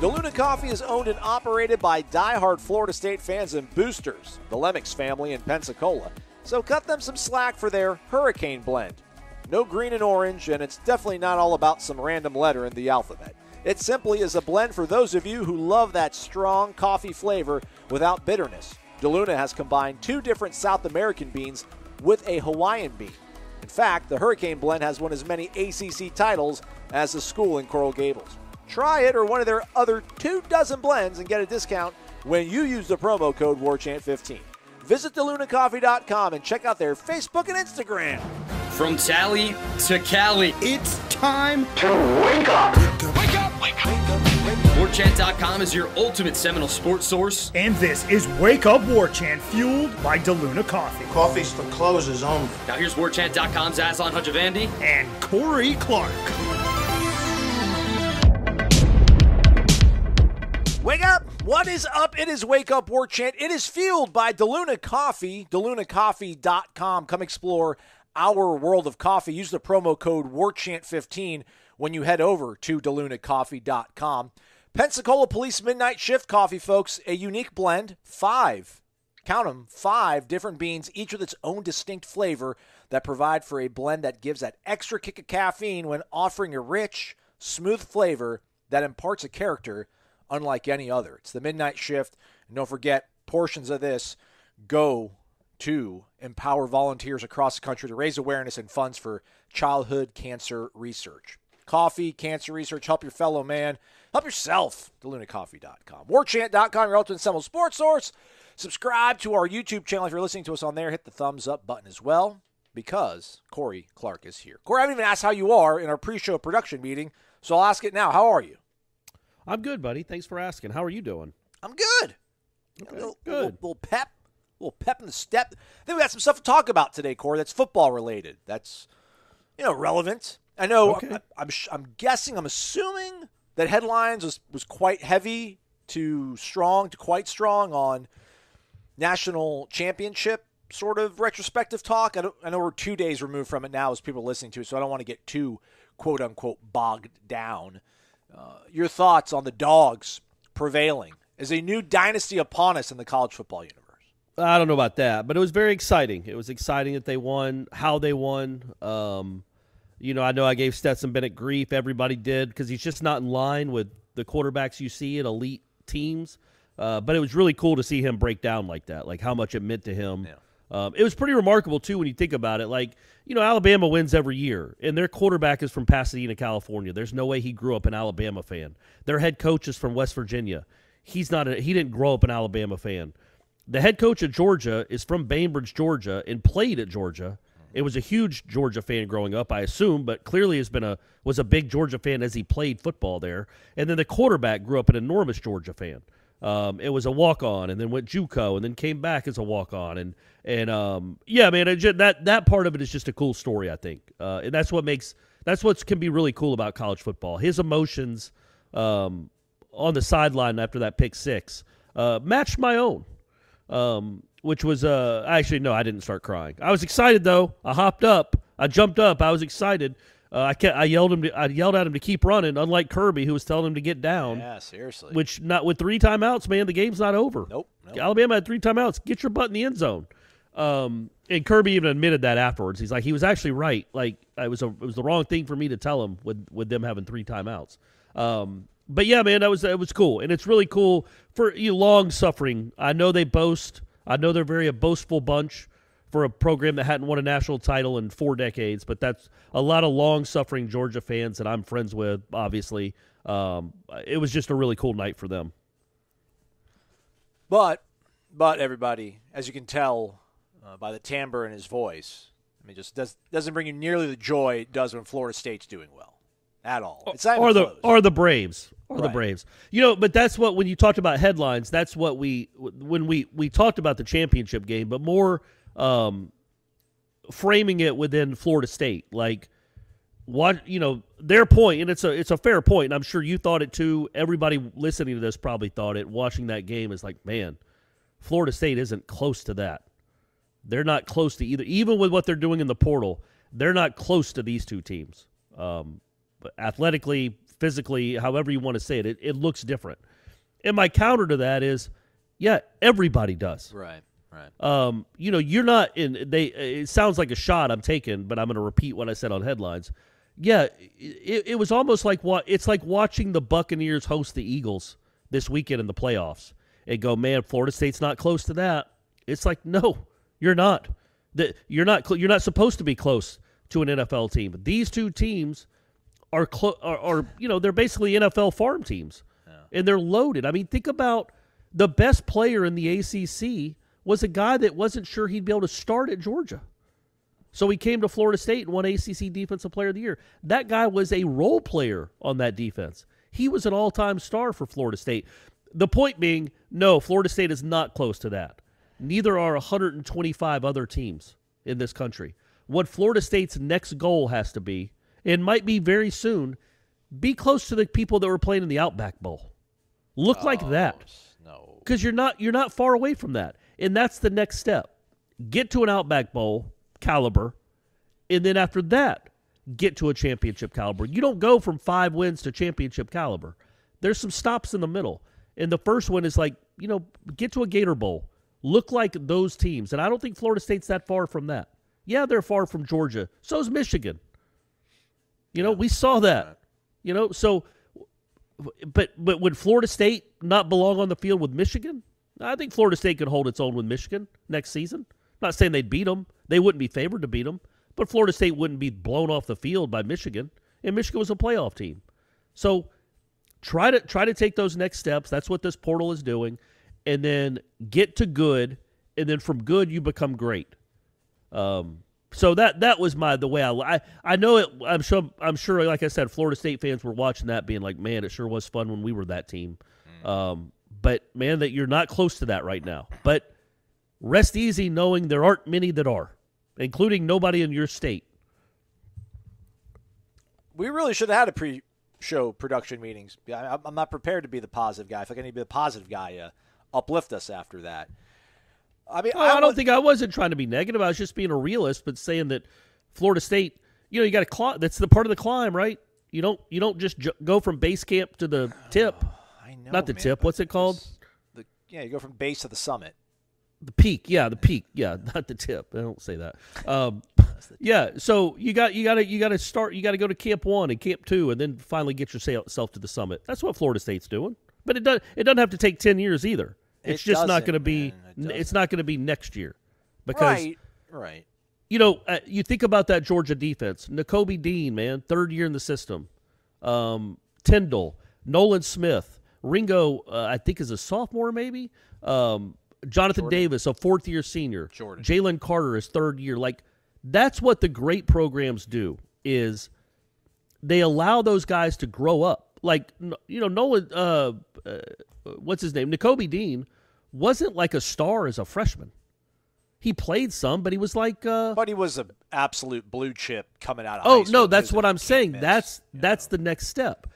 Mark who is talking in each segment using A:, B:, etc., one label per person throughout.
A: DeLuna Coffee is owned and operated by die-hard Florida State fans and boosters, the Lemmix family in Pensacola. So cut them some slack for their Hurricane blend. No green and orange, and it's definitely not all about some random letter in the alphabet. It simply is a blend for those of you who love that strong coffee flavor without bitterness. DeLuna has combined two different South American beans with a Hawaiian bean. In fact, the Hurricane blend has won as many ACC titles as the school in Coral Gables. Try it or one of their other two dozen blends and get a discount when you use the promo code WARCHANT15. Visit DeLunaCoffee.com and check out their Facebook and Instagram.
B: From Tally to Cali,
C: It's time
D: to wake up.
B: wake up, wake up. WarChant.com is your ultimate Seminole sports source.
C: and this is Wake Up WarChant, fueled by DeLuna Coffee
D: Coffee's for closers only.
B: Now here's WarChant.com's Aslan Hajavandi.
C: and Corey Clark.
A: Wake up! What is up? It is Wake Up War Chant. It is fueled by DeLuna Coffee, DeLunaCoffee.com. Come explore our world of coffee. Use the promo code WARCHANT15 when you head over to DeLunaCoffee.com. Pensacola Police Midnight Shift Coffee, folks. A unique blend. Five, count them, five different beans, each with its own distinct flavor that provide for a blend that gives that extra kick of caffeine when offering a rich, smooth flavor that imparts a character unlike any other. It's the midnight shift. And don't forget, portions of this go to empower volunteers across the country to raise awareness and funds for childhood cancer research. Coffee, cancer research, help your fellow man, help yourself. DeLunaCoffee.com. WarChant.com, your ultimate Seminole sports source. Subscribe to our YouTube channel if you're listening to us on there. Hit the thumbs up button as well because Corey Clark is here. Corey, I haven't even asked how you are in our pre show production meeting, so I'll ask it now. How are you?
E: I'm good, buddy. Thanks for asking. How are you doing?
A: I'm good.
E: Okay,
A: little,
E: good.
A: Little, little pep, little pep in the step. I think we got some stuff to talk about today, Corey. That's football related. That's you know relevant. I know.
E: Okay.
A: I, I'm I'm guessing. I'm assuming that headlines was was quite heavy to strong to quite strong on national championship sort of retrospective talk. I, don't, I know we're two days removed from it now as people are listening to it, so I don't want to get too quote unquote bogged down. Uh, your thoughts on the dogs prevailing as a new dynasty upon us in the college football universe?
E: I don't know about that, but it was very exciting. It was exciting that they won, how they won. Um, you know, I know I gave Stetson Bennett grief. Everybody did because he's just not in line with the quarterbacks you see at elite teams. Uh, but it was really cool to see him break down like that, like how much it meant to him. Um, it was pretty remarkable too when you think about it. Like you know, Alabama wins every year, and their quarterback is from Pasadena, California. There's no way he grew up an Alabama fan. Their head coach is from West Virginia. He's not. A, he didn't grow up an Alabama fan. The head coach of Georgia is from Bainbridge, Georgia, and played at Georgia. It was a huge Georgia fan growing up, I assume, but clearly has been a was a big Georgia fan as he played football there. And then the quarterback grew up an enormous Georgia fan. Um, it was a walk on, and then went JUCO, and then came back as a walk on, and and um, yeah, man, it ju- that that part of it is just a cool story, I think, uh, and that's what makes that's what can be really cool about college football. His emotions um, on the sideline after that pick six uh, matched my own um, which was uh, actually no, I didn't start crying. I was excited though. I hopped up, I jumped up, I was excited. Uh, I kept, I yelled him, to, I yelled at him to keep running. Unlike Kirby, who was telling him to get down.
A: Yeah, seriously.
E: Which not with three timeouts, man, the game's not over.
A: Nope, nope.
E: Alabama had three timeouts. Get your butt in the end zone. Um, and Kirby even admitted that afterwards. He's like, he was actually right. Like, it was a, it was the wrong thing for me to tell him with with them having three timeouts. Um, but yeah, man, that was that was cool, and it's really cool for you long suffering. I know they boast. I know they're very a boastful bunch for a program that hadn't won a national title in four decades, but that's a lot of long suffering Georgia fans that I'm friends with. Obviously, um, it was just a really cool night for them.
A: But, but everybody, as you can tell uh, by the timbre in his voice, I mean, just does, doesn't bring you nearly the joy it does when Florida State's doing well, at all. It's not
E: or the
A: close.
E: or the Braves or the Braves. You know, but that's what when you talked about headlines, that's what we when we we talked about the championship game, but more um, framing it within Florida State, like what you know their point, and it's a it's a fair point, and I'm sure you thought it too. Everybody listening to this probably thought it. Watching that game is like, man, Florida State isn't close to that. They're not close to either. Even with what they're doing in the portal, they're not close to these two teams. Um, but athletically, physically, however you want to say it, it, it looks different. And my counter to that is, yeah, everybody does.
A: Right. Right.
E: Um, you know, you're not in. They. It sounds like a shot I'm taking, but I'm going to repeat what I said on headlines. Yeah, it, it was almost like what it's like watching the Buccaneers host the Eagles this weekend in the playoffs and go, man, Florida State's not close to that. It's like, no, you're not. That you're not. You're not supposed to be close to an NFL team. These two teams are clo- are, are you know they're basically NFL farm teams, and they're loaded. I mean, think about the best player in the ACC was a guy that wasn't sure he'd be able to start at Georgia. So he came to Florida State and won ACC Defensive Player of the Year. That guy was a role player on that defense. He was an all time star for Florida State. The point being, no, Florida State is not close to that. Neither are 125 other teams in this country. What Florida State's next goal has to be, and might be very soon, be close to the people that were playing in the Outback Bowl. Look like oh, that
A: No.
E: because you're not you're not far away from that, and that's the next step. Get to an Outback Bowl caliber, and then after that, get to a championship caliber. You don't go from five wins to championship caliber. There's some stops in the middle, and the first one is like you know get to a Gator Bowl. Look like those teams, and I don't think Florida State's that far from that. Yeah, they're far from Georgia. So's Michigan. You know, we saw that. You know, so but but would Florida State not belong on the field with Michigan? I think Florida State could hold its own with Michigan next season. I'm not saying they'd beat them. They wouldn't be favored to beat them, but Florida State wouldn't be blown off the field by Michigan. And Michigan was a playoff team. So try to try to take those next steps. That's what this portal is doing, and then get to good, and then from good you become great. Um, so that that was my the way I I, I know it. I'm sure I'm sure like I said, Florida State fans were watching that, being like, man, it sure was fun when we were that team. Um, but man, that you're not close to that right now. But rest easy knowing there aren't many that are, including nobody in your state.
A: We really should have had a pre-show production meetings. I- I'm not prepared to be the positive guy. I feel like I need to be the positive guy. Uh, uplift us after that. I mean,
E: Oh, I, don't
A: would-
E: think I wasn't trying to be negative. I was just being a realist, but saying that Florida State, you know, you got to climb. That's the part of the climb, right? You don't you don't just ju- go from base camp to the tip,
A: I know,
E: not the
A: man,
E: tip. What's it called?
A: The, yeah, you go from base to the summit.
E: The peak, yeah, the peak, yeah, not the tip. I don't say that. Um, yeah, so you got you got to you got to start. You got to go to camp one and camp two, and then finally get yourself to the summit. That's what Florida State's doing. But it does it doesn't have to take ten years either. It's
A: It
E: just not going to be.
A: it
E: It's not going to be next year, because
A: Right, right.
E: you know, uh, you think about that Georgia defense. Nakobe Dean, man, third year in the system. Um, Tindall, Nolan Smith, Ringo, uh, I think is a sophomore, maybe. Um, Jonathan Davis, a fourth year senior.
A: Jordan.
E: Jalen Carter is third year. Like that's what the great programs do. Is they allow those guys to grow up. Like you know, Nolan, uh, uh, what's his name? Nakobe Dean wasn't like a star as a freshman. He played some, but he was like. Uh,
A: But he was an absolute blue chip coming out of
E: Oh no, that's what I'm saying.
A: miss,
E: That's that's
A: know.
E: the next step.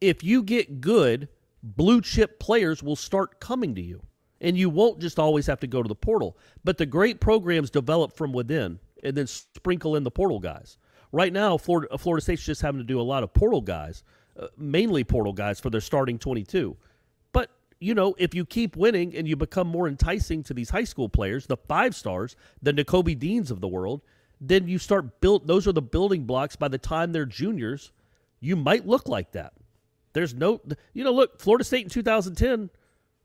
E: If you get good, blue chip players will start coming to you. And you won't just always have to go to the portal. But the great programs develop from within and then sprinkle in the portal guys. Right now, Florida, Florida State's just having to do a lot of portal guys, uh, mainly portal guys for their starting 22. But, you know, if you keep winning and you become more enticing to these high school players, the five stars, the Nakobe Deans of the world, then you start build those are the building blocks by the time they're juniors, you might look like that. There's no you know, look, Florida State in 2010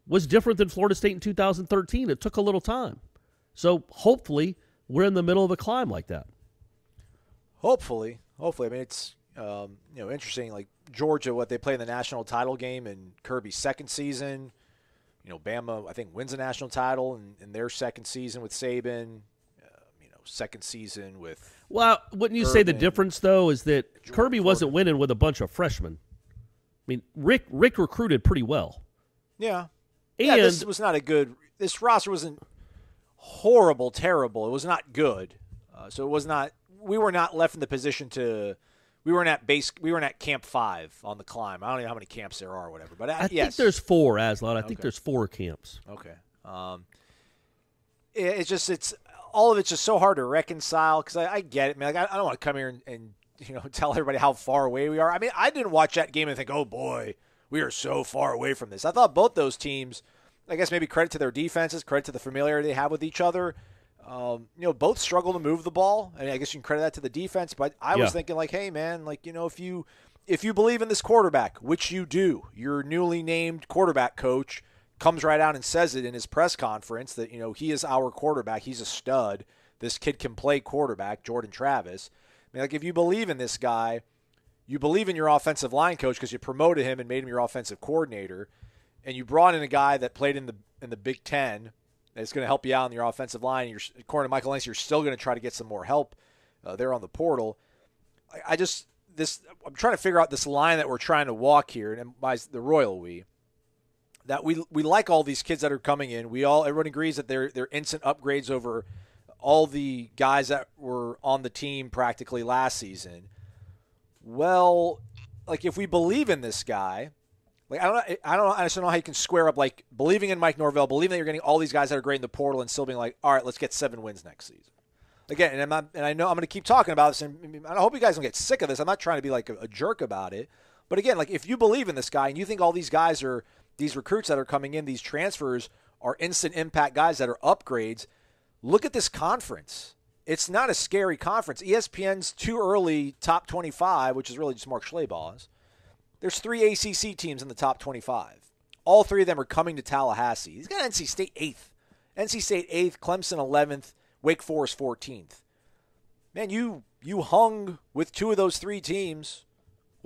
E: was different than Florida State in 2013. It took a little time. So hopefully we're in the middle of a climb like that.
A: Hopefully, hopefully. I mean, it's um, you know interesting. Like Georgia, what they play in the national title game in Kirby's second season. You know, Bama, I think wins the national title in, in their second season with Saban. Uh, you know, second season with
E: Well, wouldn't you say the difference though is that Kirby wasn't winning with a bunch of freshmen. I mean, Richt Richt recruited pretty well.
A: yeah.
E: And
A: yeah, this was not a good. This roster wasn't horrible, terrible. It was not good. Uh, so it was not. We were not left in the position to. We weren't at base. We weren't at camp five on the climb. I don't know how many camps there are, or whatever. But uh,
E: I
A: yes,
E: think there's four, Aslan. I think there's four camps.
A: Okay. Um, it- it's just it's all of it's just so hard to reconcile because I, I get it, man. Like I, I don't want to come here and, and you know tell everybody how far away we are. I mean, I didn't watch that game and think, oh boy, we are so far away from this. I thought both those teams, I guess maybe credit to their defenses, credit to the familiarity they have with each other. Um, you know, both struggle to move the ball. I mean, I guess you can credit that to the defense, but I
E: Yeah.
A: was thinking like, hey man, like you know, if you if you believe in this quarterback, which you do, your newly named quarterback coach comes right out and says it in his press conference that you know he is our quarterback. He's a stud. This kid can play quarterback, Jordan Travis. Mean, like if you believe in this guy, you believe in your offensive line coach because you promoted him and made him your offensive coordinator, and you brought in a guy that played in the in the Big Ten that's going to help you out in your offensive line. You're according to Michael Lance, you're still going to try to get some more help uh, there on the portal. I, I just this I'm trying to figure out this line that we're trying to walk here, and by the royal we that we we like all these kids that are coming in. We all everyone agrees that they're they're instant upgrades over all the guys that were on the team practically last season. Well, like if we believe in this guy, like I don't I don't I just don't know how you can square up like believing in Mike Norvell, believing that you're getting all these guys that are great in the portal, and still being like, all right, let's get seven wins next season. Again, and I'm not, and I know I'm going to keep talking about this, and I hope you guys don't get sick of this. I'm not trying to be like a, a jerk about it, but again, like if you believe in this guy and you think all these guys are these recruits that are coming in, these transfers are instant impact guys that are upgrades. Look at this conference. It's not a scary conference. ESPN's too early top 25, which is really just Mark Schlabach's. There's three ACC teams in the top 25. All three of them are coming to Tallahassee. He's got NC State eighth, NC State eighth, Clemson 11th, Wake Forest 14th. Man, you you hung with two of those three teams.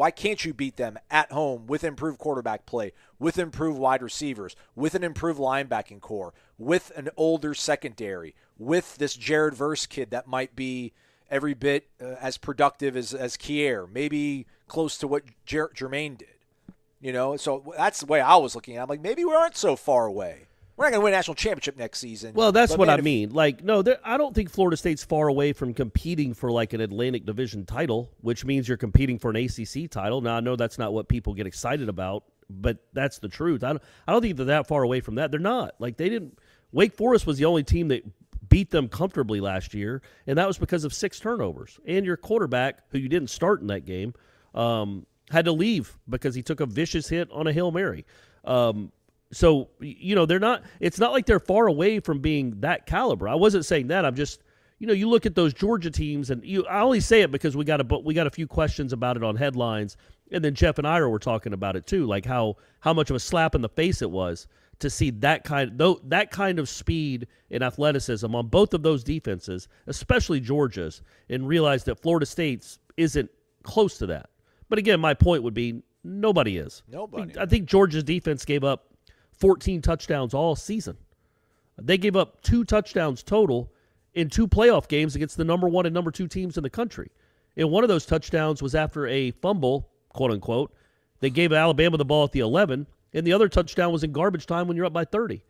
A: Why can't you beat them at home with improved quarterback play, with improved wide receivers, with an improved linebacking core, with an older secondary, with this Jared Verse kid that might be every bit uh, as productive as as Kier, maybe close to what Jer- Jermaine did. You know, so that's the way I was looking at. it. I'm like, maybe we aren't so far away. We're not going to win a national championship next season.
E: Well, that's
A: but
E: what
A: man,
E: I mean. Like, no, I don't think Florida State's far away from competing for like an Atlantic Division title, which means you're competing for an ACC title. Now, I know that's not what people get excited about, but that's the truth. I don't, I don't think they're that far away from that. They're not. Like, they didn't. Wake Forest was the only team that beat them comfortably last year, and that was because of six turnovers. And your quarterback, who you didn't start in that game, um, had to leave because he took a vicious hit on a Hail Mary. Um, so you know they're not. It's not like they're far away from being that caliber. I wasn't saying that. I'm just you know you look at those Georgia teams, and you. I only say it because we got a but we got a few questions about it on headlines, and then Jeff and Ira were talking about it too, like how how much of a slap in the face it was to see that kind though that kind of speed and athleticism on both of those defenses, especially Georgia's, and realize that Florida State's isn't close to that. But again, my point would be nobody is.
A: Nobody.
E: I think Georgia's defense gave up 14 touchdowns all season. They gave up two touchdowns total in two playoff games against the number one and number two teams in the country. And one of those touchdowns was after a fumble, quote unquote. They gave Alabama the ball at the 11, and the other touchdown was in garbage time when you're up by 30.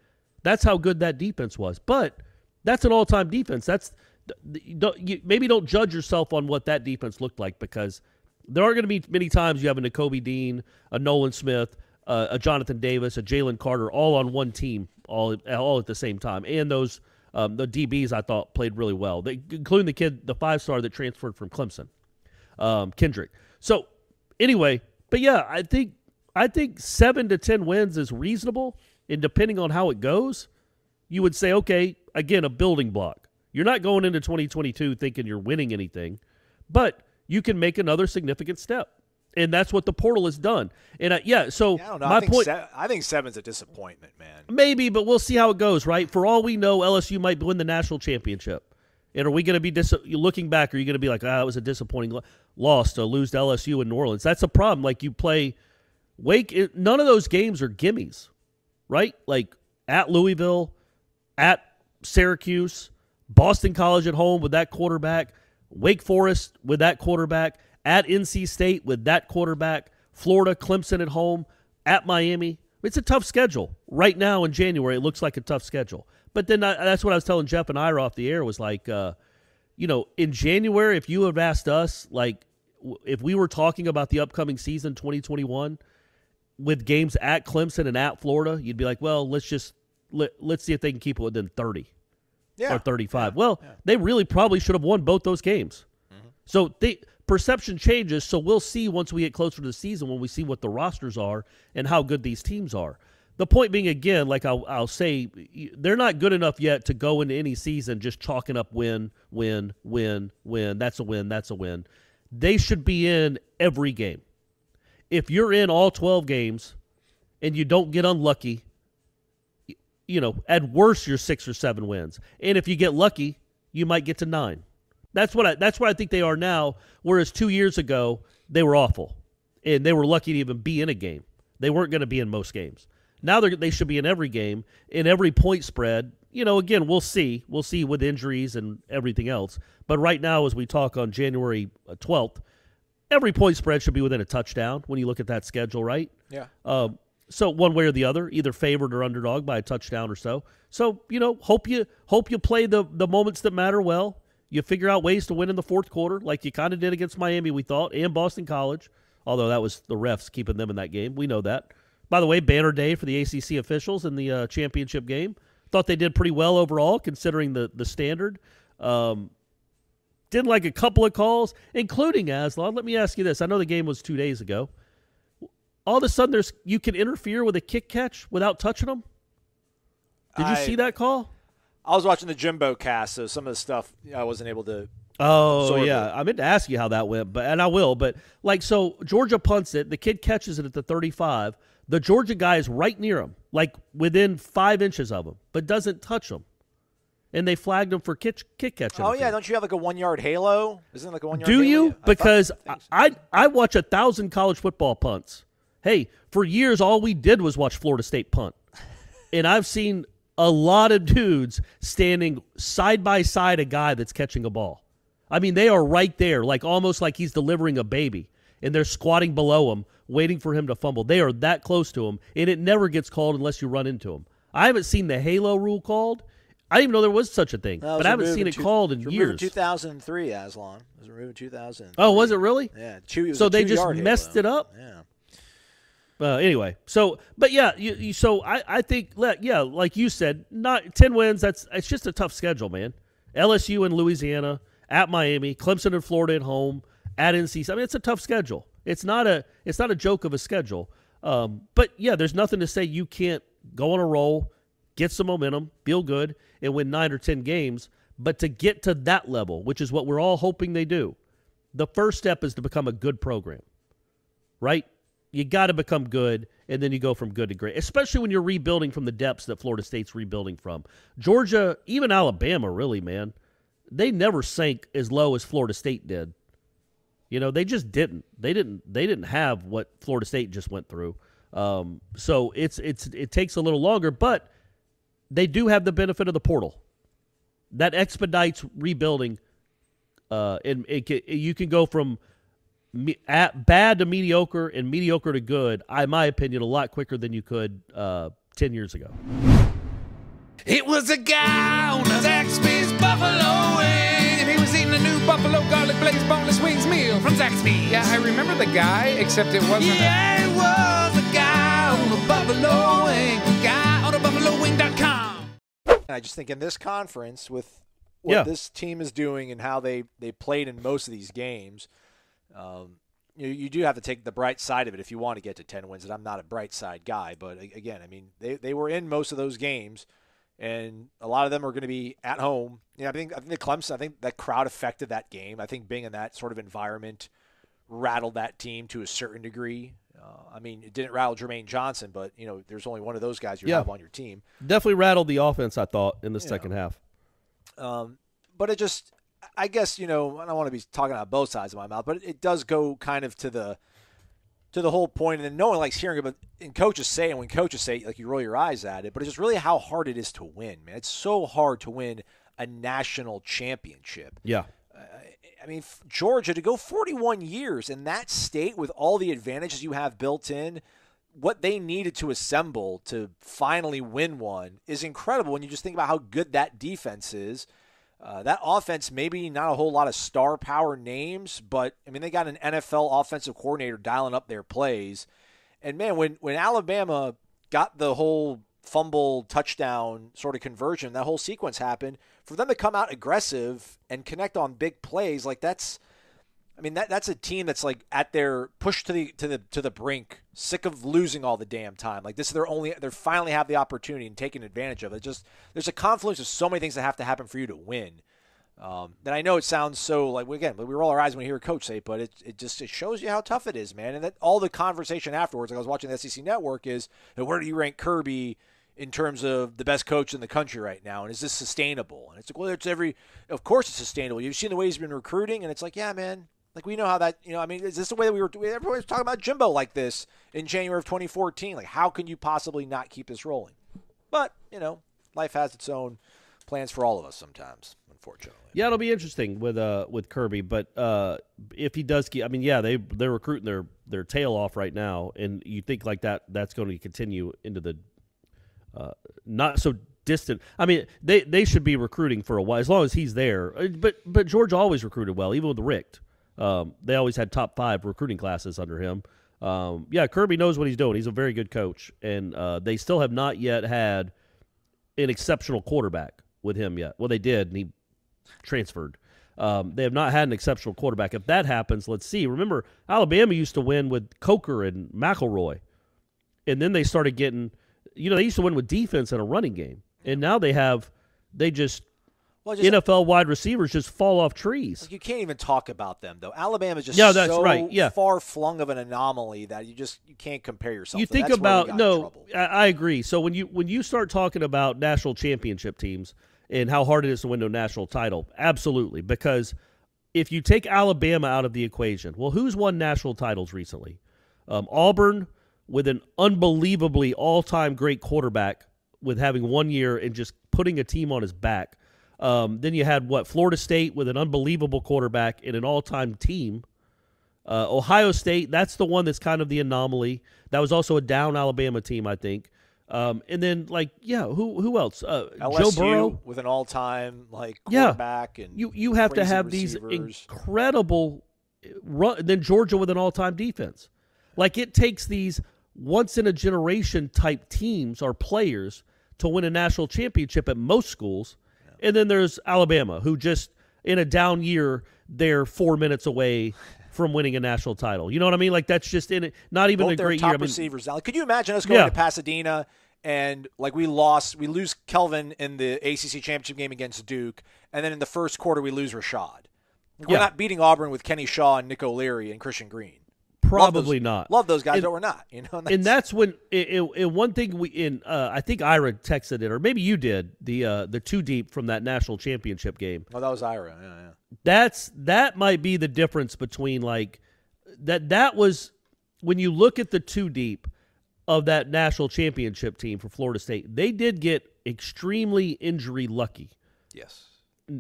E: That's how good that defense was. But that's an all-time defense. That's maybe don't judge yourself on what that defense looked like because there aren't going to be many times you have a Nakobe Dean, a Nolan Smith, uh, a Jonathan Davis, a Jalen Carter, all on one team, all all at the same time. And those um, the DBs I thought played really well, they, including the kid, the five star that transferred from Clemson, um, Kendrick. So anyway, but yeah, I think I think seven to ten wins is reasonable, and depending on how it goes, you would say, okay, again, a building block. You're not going into 2022 thinking you're winning anything, but you can make another significant step. And that's what the portal has done. And uh, yeah, so
A: I don't know.
E: my
A: I think,
E: point
A: se- I think seven's a disappointment, man.
E: maybe, but we'll see how it goes, right? For all we know, LSU might win the national championship. And are we going to be dis- looking back? Are you going to be like, ah, it was a disappointing lo- loss to lose to LSU in New Orleans? That's a problem. Like you play Wake. It, none of those games are gimmies, right? Like at Louisville, at Syracuse, Boston College at home with that quarterback, Wake Forest with that quarterback, at NC State with that quarterback, Florida, Clemson at home, at Miami. It's a tough schedule. Right now in January, it looks like a tough schedule. But then I, that's what I was telling Jeff and Ira off the air was like, uh, you know, in January, if you have asked us, like, w- if we were talking about the upcoming season 2021 with games at Clemson and at Florida, you'd be like, well, let's just let, let's see if they can keep it within 30
A: Yeah.
E: or 35. well, they really probably should have won both those games. So they perception changes. So we'll see once we get closer to the season when we see what the rosters are and how good these teams are. The point being, again, like I'll, I'll say, they're not good enough yet to go into any season just chalking up win, win, win, win. That's a win. That's a win. They should be in every game. If you're in all 12 games and you don't get unlucky, you know, at worst you're six or seven wins. And if you get lucky, you might get to nine. That's what I that's what I think they are now. Whereas two years ago they were awful, and they were lucky to even be in a game. They weren't going to be in most games. Now they they should be in every game, in every point spread. You know, again, we'll see. We'll see with injuries and everything else. But right now, as we talk on January uh, twelfth, every point spread should be within a touchdown when you look at that schedule, right?
A: Yeah.
E: Um, so one way or the other, either favored or underdog by a touchdown or so. So you know, hope you hope you play the the moments that matter well. You figure out ways to win in the fourth quarter, like you kind of did against Miami, we thought, and Boston College. Although that was the refs keeping them in that game, we know that. By the way, banner day for the ACC officials in the uh, championship game. Thought they did pretty well overall, considering the the standard. Um, didn't like a couple of calls, including Aslan. Let me ask you this: I know the game was two days ago. All of a sudden, there's you can interfere with a kick catch without touching them. Did you
A: I-
E: see that call?
A: I was watching the Jimbo cast, so some of the stuff I wasn't able to.
E: Oh yeah,
A: it.
E: I meant to ask you how that went, but and I will. But like, so Georgia punts it. The kid catches it at the 35. The Georgia guy is right near him, like within five inches of him, but doesn't touch him. And they flagged him for kick, kick catch.
A: Oh yeah, don't you have like a one yard halo? Isn't it like a one yard?
E: Do you? Because
A: I so.
E: I, I watch a thousand college football punts. Hey, for years all we did was watch Florida State punt, and I've seen a lot of dudes standing side by side a guy that's catching a ball. I mean, they are right there, like almost like he's delivering a baby, and they're squatting below him, waiting for him to fumble. They are that close to him, and it never gets called unless you run into him. I haven't seen the halo rule called. I didn't even know there was such a thing,
A: No, it was
E: but I haven't seen it
A: two-
E: called in
A: was removed in
E: years.
A: 2003, Aslan. It was removed in 2000.
E: Oh, was it really?
A: Yeah. Two, it
E: So they just messed
A: halo.
E: it up?
A: Yeah.
E: Uh, anyway, so but yeah, you, you, so I, I think yeah, like you said, not ten wins. That's it's just a tough schedule, man. LSU and Louisiana at Miami, Clemson and Florida at home, at NC. I mean, it's a tough schedule. It's not a it's not a joke of a schedule. Um, but yeah, there's nothing to say you can't go on a roll, get some momentum, feel good, and win nine or ten games. But to get to that level, which is what we're all hoping they do, the first step is to become a good program right? You got to become good, and then you go from good to great, especially when you're rebuilding from the depths that Florida State's rebuilding from. Georgia, even Alabama, really, man, they never sank as low as Florida State did. You know, they just didn't. They didn't. They didn't have what Florida State just went through. Um, so it's it's it takes a little longer, but they do have the benefit of the portal. That expedites rebuilding, uh, and it, ca- you can go from me, at bad to mediocre and mediocre to good, I, in my opinion, a lot quicker than you could uh, 10 years ago.
F: It was a guy on a Zaxby's Buffalo Wing, and he was eating a new Buffalo Garlic Blaze Boneless Wings meal from Zaxby's.
G: Yeah, I remember the guy, except it wasn't. a-
F: Yeah, it was a guy on a Buffalo Wing, a guy on a BuffaloWing.com.
A: And I just think in this conference, with what
E: Yeah.
A: this team is doing and how they, they played in most of these games, um, you, you do have to take the bright side of it if you want to get to 10 wins. And I'm not a bright side guy, but again, I mean, they, they were in most of those games, and a lot of them are going to be at home. You know, I think I think the Clemson, I think that crowd affected that game. I think being in that sort of environment rattled that team to a certain degree. Uh, I mean, it didn't rattle Jermaine Johnson, but you know, there's only one of those guys you
E: Yeah.
A: have on your team.
E: Definitely rattled the offense, I thought, in the second half.
A: Um, but it just, I guess you know, I don't want to be talking out both sides of my mouth, but it does go kind of to the to the whole point, and then no one likes hearing it. But and coaches say, and when coaches say, like you roll your eyes at it, but it's just really how hard it is to win, man. It's so hard to win a national championship.
E: Yeah.
A: Uh, I mean, Georgia to go 41 years in that state with all the advantages you have built in, what they needed to assemble to finally win one is incredible when you just think about how good that defense is. Uh, that offense, maybe not a whole lot of star power names, but I mean, they got an NFL offensive coordinator dialing up their plays. And man, when, when Alabama got the whole fumble touchdown sort of conversion, that whole sequence happened, for them to come out aggressive and connect on big plays, like that's I mean that that's a team that's like at their push to the to the to the brink, sick of losing all the damn time. Like this is their only they finally have the opportunity and taking advantage of it. Just there's a confluence of so many things that have to happen for you to win. Um, and I know it sounds so like again, we roll our eyes when we hear a coach say, it, but it, it just it shows you how tough it is, man. And that all the conversation afterwards, like I was watching the SEC Network, is where do you rank Kirby in terms of the best coach in the country right now, and is this sustainable? And it's like, well, it's every, of course it's sustainable. You've seen the way he's been recruiting, and it's like, yeah, man, like we know how that, you know, I mean, is this the way that we were? Everybody was talking about Jimbo like this in January of 2014. Like, how can you possibly not keep this rolling? But you know, life has its own plans for all of us sometimes, unfortunately.
E: Yeah, it'll be interesting with uh with Kirby, but uh if he does keep, I mean, yeah, they they're recruiting their their tail off right now, and you think like that that's going to continue into the uh not so distant. I mean, they they should be recruiting for a while as long as he's there. Uh, But but Georgia always recruited well, even with Richt. Um, they always had top five recruiting classes under him. Um, yeah, Kirby knows what he's doing. He's a very good coach, and uh, they still have not yet had an exceptional quarterback with him yet. Well, they did, and he transferred. Um, they have not had an exceptional quarterback. If that happens, let's see. Remember, Alabama used to win with Coker and McElroy, and then they started getting, you know, they used to win with defense and a running game, and now they have, they just
A: Well, just,
E: NFL wide receivers just fall off trees.
A: you can't even talk about them though. Alabama's just
E: Yeah, that's
A: so
E: right, yeah.
A: far flung of an anomaly that you just you can't compare yourself.
E: you
A: to.
E: think about no. I, I agree so when you when you start talking about national championship teams and how hard it is to win a national title absolutely because if you take alabama out of the equation well who's won national titles recently um, auburn with an unbelievably all-time great quarterback with having one year and just putting a team on his back um, then you had what florida state with an unbelievable quarterback and an all-time team uh, Ohio State, that's the one that's kind of the anomaly. That was also a down Alabama team, I think. Um, and then, like, yeah, who who else? Uh,
A: LSU
E: Joe Burrow.
A: with an all-time like
E: Yeah.
A: quarterback and
E: You you have to have these incredible run. Then Georgia with an all time defense. Like it takes these once in a generation type teams or players to win a national championship at most schools. And then there's Alabama, who just in a down year they're four minutes away from winning a national title. You know what I mean? Like that's just in it. Not even
A: both
E: a great
A: top
E: year. I mean,
A: receivers. Now, could you imagine us going
E: Yeah.
A: to Pasadena and like we lost, we lose Kelvin in the ACC championship game against Duke, and then in the first quarter we lose Rashad. We're
E: Yeah.
A: not beating Auburn with Kenny Shaw and Nick O'Leary and Christian Green. Love
E: probably
A: those-
E: not.
A: Love those guys,
E: And-
A: but we're not. You know,
E: and that's when it, it, it- one thing we in uh, I think Ira texted it or maybe you did the uh, the two deep from that national championship game.
A: oh, that was Ira. Yeah, yeah.
E: That's that might be the difference between like that that was when you look at the two deep of that national championship team for Florida State. They did get extremely injury lucky.
A: Yes.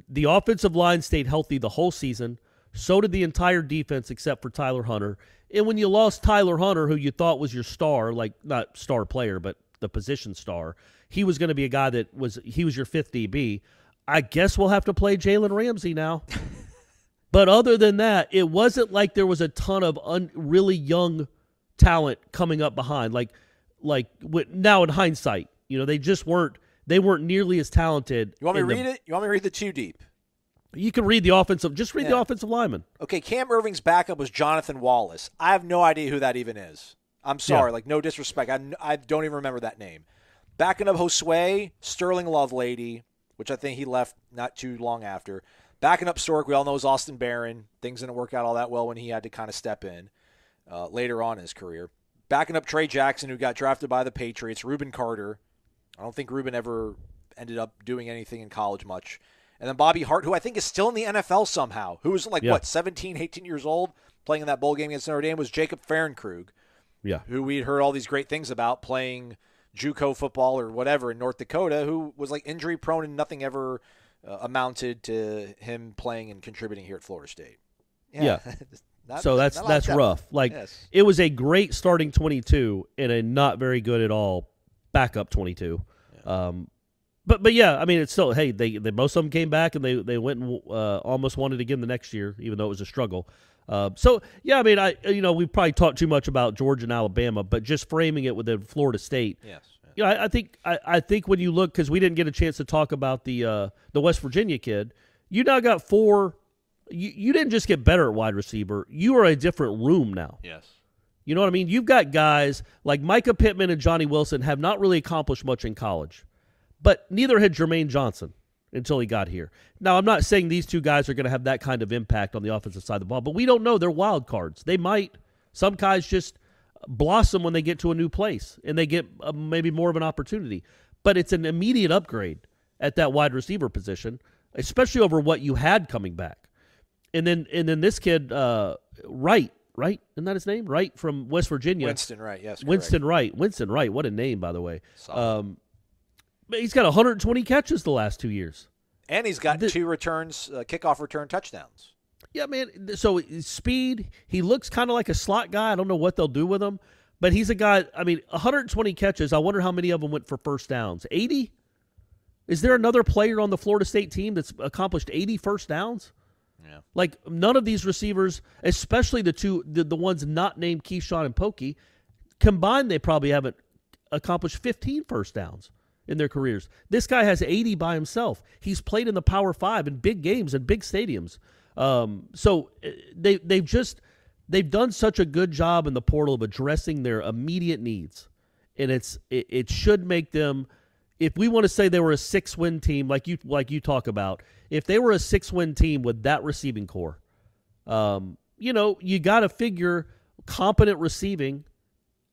E: The offensive line stayed healthy the whole season. So did the entire defense except for Tyler Hunter. And when you lost Tyler Hunter, who you thought was your star, like not star player, but the position star, he was going to be a guy that was he was your fifth DB. I guess we'll have to play Jalen Ramsey now. but other than that, it wasn't like there was a ton of un, really young talent coming up behind. Like like now in hindsight, you know, they just weren't they weren't nearly as talented.
A: You want me to
E: in the-
A: read it? You want me to read the two deep?
E: You can read the offensive. Just read the offensive lineman.
A: Okay, Cam Erving's backup was Jonathan Wallace. I have no idea who that even is. I'm sorry,
E: Yeah.
A: like no disrespect. I, I don't even remember that name. Backing up Josue, Sterling Lovelady, which I think he left not too long after. Backing up Stork, we all know is Austin Barron. Things didn't work out all that well when he had to kind of step in uh, later on in his career. Backing up Trey Jackson, who got drafted by the Patriots. Ruben Carter. I don't think Ruben ever ended up doing anything in college much. And then Bobby Hart, who I think is still in the NFL somehow, who was like,
E: Yeah.
A: what, 17, 18 years old, playing in that bowl game against Notre Dame, was Jacob Fahrenkrug,
E: Yeah.
A: who we'd heard all these great things about playing JUCO football or whatever in North Dakota, who was like injury prone and nothing ever uh, amounted to him playing and contributing here at Florida State.
E: Yeah.
A: Not-
E: so that's
A: not a lot of
E: that's
A: depth.
E: rough. Like
A: Yes.
E: it was a great starting 22 and a not very good at all backup 22. Um, but but yeah, I mean it's still hey they, they most of them came back and they they went and uh, almost won it again the next year even though it was a struggle. Uh, so yeah, I mean I you know we probably talked too much about Georgia and Alabama, but just framing it within Florida State.
A: Yes.
E: You know, I, I think I, I think when you look because we didn't get a chance to talk about the uh, the West Virginia kid, you now got four you, you didn't just get better at wide receiver. You are a different room now.
A: Yes.
E: You know what I mean? You've got guys like Mycah Pittman and Johnny Wilson have not really accomplished much in college, but neither had Jermaine Johnson until he got here. Now, I'm not saying these two guys are going to have that kind of impact on the offensive side of the ball, but we don't know. They're wild cards. They might. Some guys just blossom when they get to a new place and they get uh, maybe more of an opportunity. But it's an immediate upgrade at that wide receiver position, especially over what you had coming back. And then and then this kid, uh, Wright, right? Isn't that his name? Wright from West Virginia.
A: Winston, right? Yes. correct.
E: Winston Wright. Winston Wright. What a name, by the way. Um, he's got 120 catches the last two years.
A: And he's got
E: The-
A: two returns, uh, kickoff return touchdowns.
E: Yeah, man. So speed. He looks kind of like a slot guy. I don't know what they'll do with him, but he's a guy. I mean, 120 catches. I wonder how many of them went for first downs. 80. Is there another player on the Florida State team that's accomplished 80 first downs?
A: Yeah.
E: Like none of these receivers, especially the two, the, the ones not named Keyshawn and Pokey, combined, they probably haven't accomplished 15 first downs in their careers. This guy has 80 by himself. He's played in the Power Five in big games and big stadiums. Um, so uh, they they've just they've done such a good job in the portal of addressing their immediate needs, and it's it, it should make them. If we want to say they were a six win team, like you like you talk about, if they were a six win team with that receiving core, um, you know, you got to figure competent receiving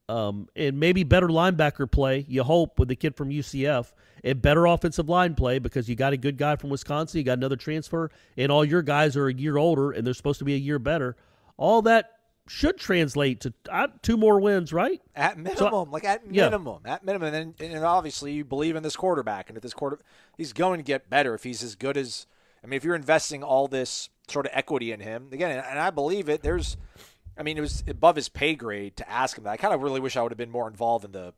E: um, and maybe better linebacker play. You hope with the kid from UCF and better offensive line play because you got a good guy from Wisconsin, you got another transfer, and all your guys are a year older and they're supposed to be a year better. All that should translate to uh, two more wins, right?
A: At minimum, like at
E: yeah.
A: minimum, at minimum, and, and obviously you believe in this quarterback, and if this quarter, he's going to get better if he's as good as. I mean, if you're investing all this sort of equity in him, again, and I believe it. There's, I mean, it was above his pay grade to ask him that. I kind of really wish I would have been more involved in the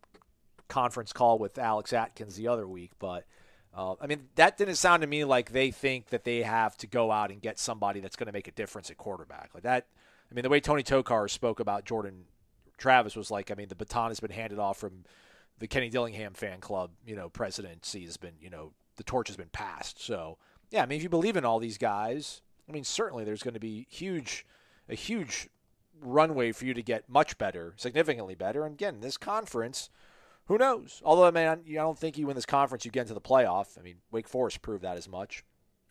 A: conference call with Alex Atkins the other week, but. Uh, I mean, that didn't sound to me like they think that they have to go out and get somebody that's going to make a difference at quarterback. Like that, I mean, the way Tony Tokarz spoke about Jordan Travis was like, I mean, the baton has been handed off from the Kenny Dillingham fan club, you know, presidency has been, you know, the torch has been passed. So, yeah, I mean, if you believe in all these guys, I mean, certainly there's going to be huge, a huge runway for you to get much better, significantly better. And again, this conference, who knows? Although, I mean, I don't think you win this conference, you get into the playoff. I mean, Wake Forest proved that as much.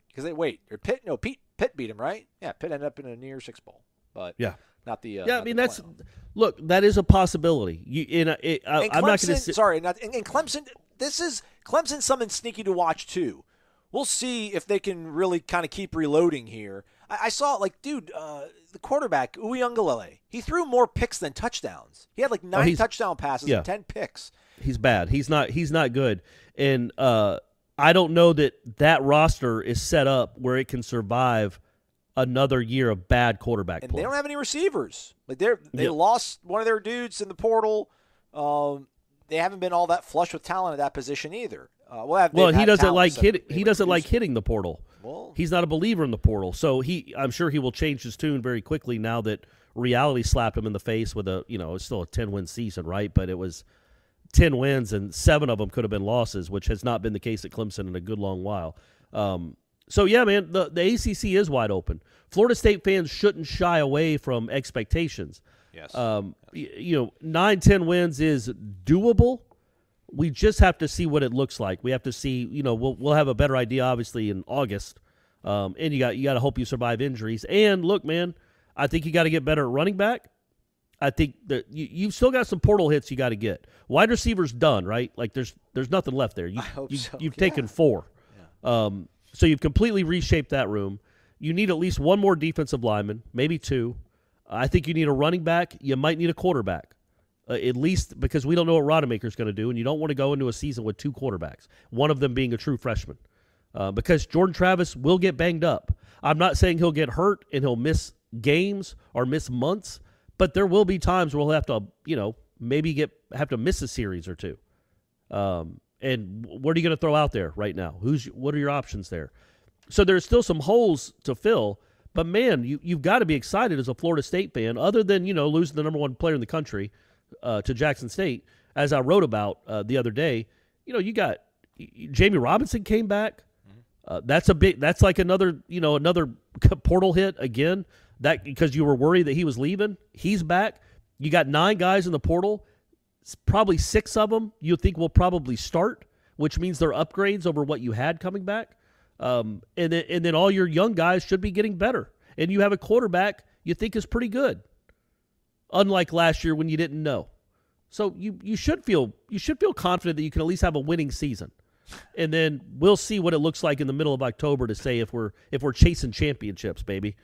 A: Because they wait, or Pitt, no, Pete, Pitt beat him, right? Yeah, Pitt ended up in a New Year's Six bowl, but
E: Yeah.
A: not the. Uh,
E: yeah, I mean that's
A: playoff.
E: look that is a possibility. You in a, it, I,
A: And
E: I'm not going to.
A: sorry, not, and, and Clemson. This is Clemson. Something sneaky to watch too. We'll see if they can really kind of keep reloading here. I, I saw like, dude, uh, the quarterback Uiagalelei. He threw more picks than touchdowns. He had like nine
E: Oh,
A: touchdown passes
E: yeah.
A: and ten picks.
E: He's bad. He's not. He's not good. And uh, I don't know that that roster is set up where it can survive another year of bad quarterback
A: And
E: play.
A: they don't have any receivers. Like they're they
E: Yeah.
A: lost one of their dudes in the portal. Um, they haven't been all that flush with talent at that position either. Uh, well,
E: well, he doesn't like hit. He doesn't like hitting the portal.
A: Well-
E: He's not a believer in the portal. So he, I'm sure he will change his tune very quickly now that reality slapped him in the face with a, you know, it's still a 10 win season, right? But it was 10 wins and seven of them could have been losses, which has not been the case at Clemson in a good long while. Um, so yeah, man, the the ACC is wide open. Florida State fans shouldn't shy away from expectations.
A: Yes.
E: Um, y- you know, nine, ten wins is doable. We just have to see what it looks like. We have to see. You know, we'll we'll have a better idea obviously in August. Um, and you got you got to hope you survive injuries. And look, man, I think you got to get better at running back. I think that you, you've still got some portal hits you got to get. Wide receivers done, right? Like there's there's nothing left there. You,
A: hope
E: you,
A: so,
E: You've
A: yeah.
E: taken four. Um, so you've completely reshaped that room. You need at least one more defensive lineman, maybe two. I think you need a running back. You might need a quarterback, uh, at least because we don't know what Rodemaker's going to do, and you don't want to go into a season with two quarterbacks, one of them being a true freshman, uh, because Jordan Travis will get banged up. I'm not saying he'll get hurt and he'll miss games or miss months, but there will be times where he'll have to, you know, maybe get have to miss a series or two. Um, and what are you going to throw out there right now? Who's what are your options there? So there's still some holes to fill, but man, you you've got to be excited as a Florida State fan. Other than you know losing the number one player in the country uh, to Jackson State, as I wrote about uh, the other day, you know you got Jammie Robinson came back. Uh, that's a big. That's like another, you know, another portal hit again. That because you were worried that he was leaving. He's back. You got nine guys in the portal. Probably six of them you think will probably start, which means they're upgrades over what you had coming back. Um, and then and then all your young guys should be getting better. And you have a quarterback you think is pretty good, unlike last year when you didn't know. So you you should feel you should feel confident that you can at least have a winning season. And then we'll see what it looks like in the middle of October to say if we're if we're chasing championships, baby.